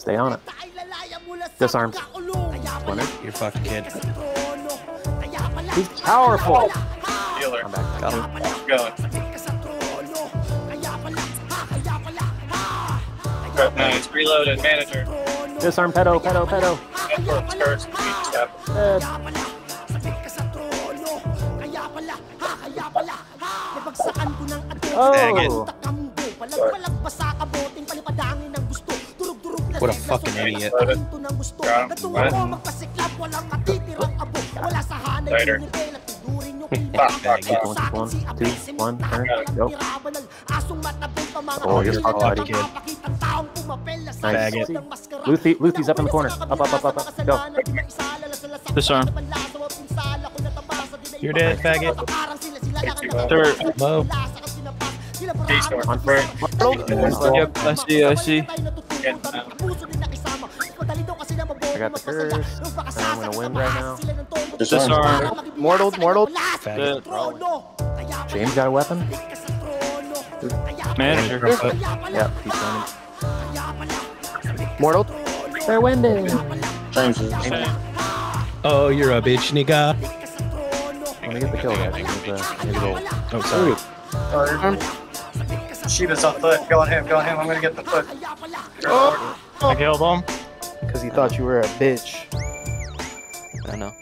Stay on it. Disarmed. One You're fucking kid. He's powerful. Healer. I'm back. Got him. Going. Right, Nice. Reloaded. Manager. Disarm pedo, pedo, pedo. Curse. Step. Dead. Oh. What a fucking idiot. Got Later. Fuck, fuck, fuck. one, two, one, turn, go. Oh, you're you're already kid. Nice. Faggot. Luffy, Luffy's up in the corner. Up, up, up, up, up. Go. Disarm. You're dead, faggot. Third. Low. On front. Yep, I see, I see. Getting down. I got the curse. I'm gonna win right now. Disarm. Mortal, mortal. Faggot. Dead. James got a weapon? Manager. Yep, he's running. Mortal. They're winning. James. Oh, you're a bitch, nigga. Let me get the kill, guys. Maybe the, maybe the, Oh, sorry. Shiva's on foot. Go on him. Go on him. I'm gonna get the foot. Oh. I killed him. Because he thought you were a bitch. I know.